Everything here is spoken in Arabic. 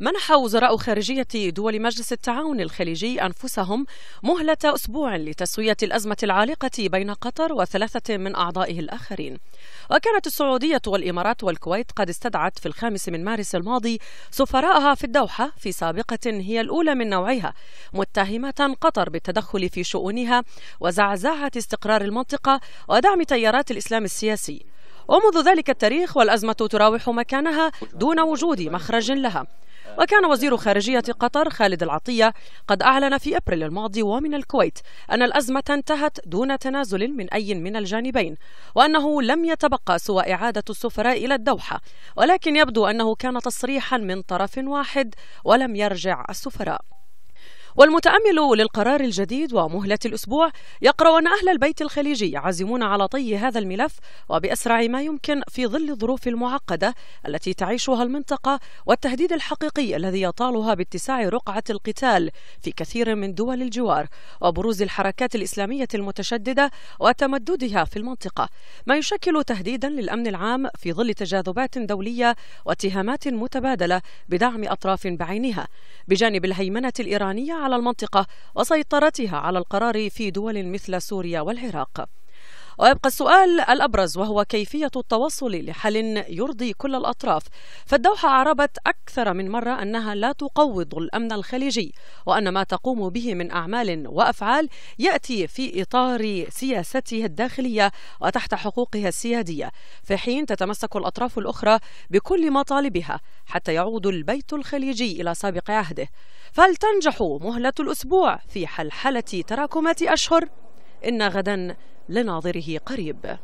منح وزراء خارجية دول مجلس التعاون الخليجي أنفسهم مهلة أسبوع لتسوية الأزمة العالقة بين قطر وثلاثة من أعضائه الآخرين. وكانت السعودية والإمارات والكويت قد استدعت في الخامس من مارس الماضي سفراءها في الدوحة في سابقة هي الأولى من نوعها متهمة قطر بالتدخل في شؤونها وزعزعة استقرار المنطقة ودعم تيارات الإسلام السياسي. ومنذ ذلك التاريخ والأزمة تراوح مكانها دون وجود مخرج لها. وكان وزير خارجية قطر خالد العطية قد أعلن في أبريل الماضي ومن الكويت أن الأزمة انتهت دون تنازل من أي من الجانبين وأنه لم يتبقى سوى إعادة السفراء إلى الدوحة ولكن يبدو أنه كان تصريحا من طرف واحد ولم يرجع السفراء. والمتأمل للقرار الجديد ومهلة الأسبوع يقرأ أن أهل البيت الخليجي عازمون على طي هذا الملف وبأسرع ما يمكن في ظل الظروف المعقدة التي تعيشها المنطقة والتهديد الحقيقي الذي يطالها باتساع رقعة القتال في كثير من دول الجوار وبروز الحركات الإسلامية المتشددة وتمددها في المنطقة ما يشكل تهديدا للأمن العام في ظل تجاذبات دولية واتهامات متبادلة بدعم أطراف بعينها. بجانب الهيمنة الإيرانية على المنطقة وسيطرتها على القرار في دول مثل سوريا والعراق. ويبقى السؤال الأبرز وهو كيفية التوصل لحل يرضي كل الأطراف. فالدوحة أعربت أكثر من مرة أنها لا تقوض الأمن الخليجي وأن ما تقوم به من أعمال وأفعال يأتي في إطار سياستها الداخلية وتحت حقوقها السيادية. في حين تتمسك الأطراف الأخرى بكل مطالبها حتى يعود البيت الخليجي إلى سابق عهده. فهل تنجح مهلة الأسبوع في حلحلة تراكمات أشهر؟ إن غدا لناظره قريب.